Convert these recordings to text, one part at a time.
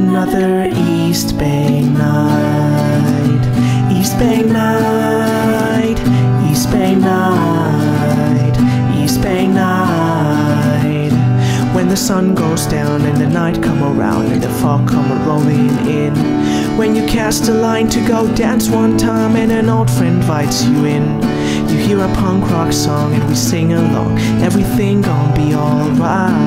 Another East Bay night. East Bay night. East Bay night. East Bay night. When the sun goes down and the night come around and the fog come rolling in. When you cast a line to go dance one time and an old friend invites you in. You hear a punk rock song and we sing along. Everything gon' be alright.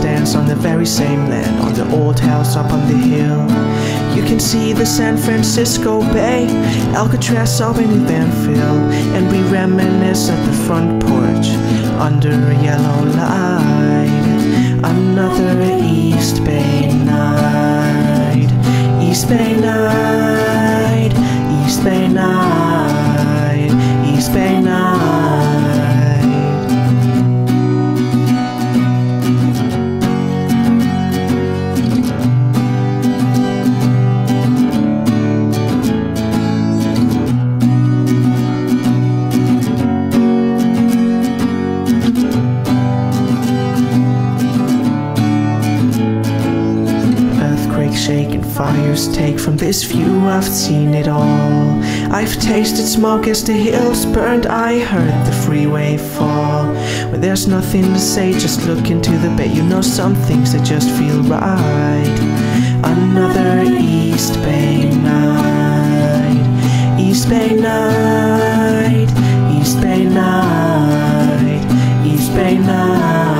Stands on the very same land, on the old house up on the hill. You can see the San Francisco Bay, Alcatraz up in Banfield, and we reminisce at the front porch under a yellow light. Another East Bay night, East Bay night, East Bay night, like shaking fires take from this view. I've seen it all. I've tasted smoke as the hills burned. I heard the freeway fall. When there's nothing to say just look into the bay. You know some things that just feel right. Another East Bay night. East Bay night. East Bay night. East Bay night.